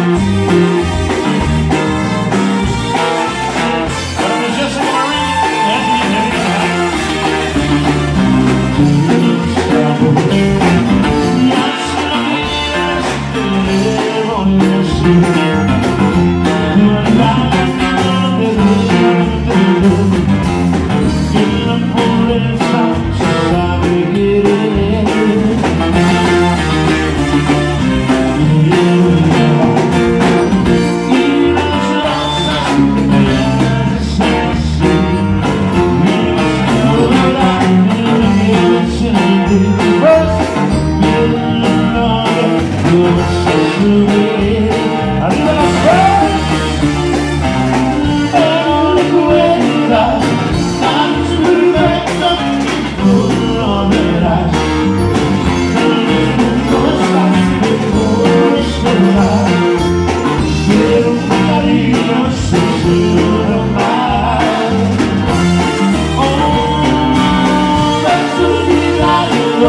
you.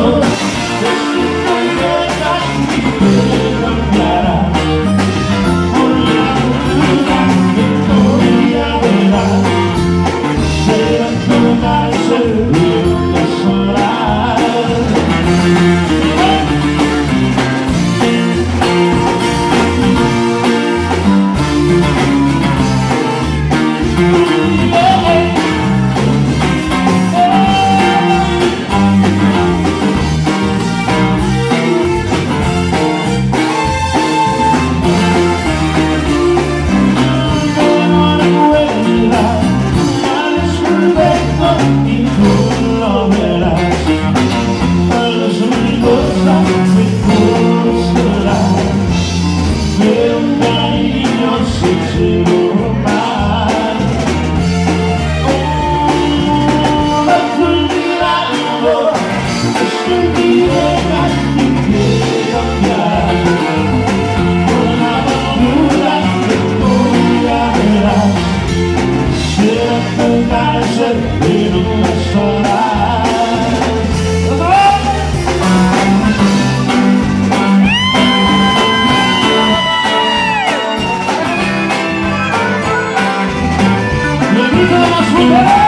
よ Yeah!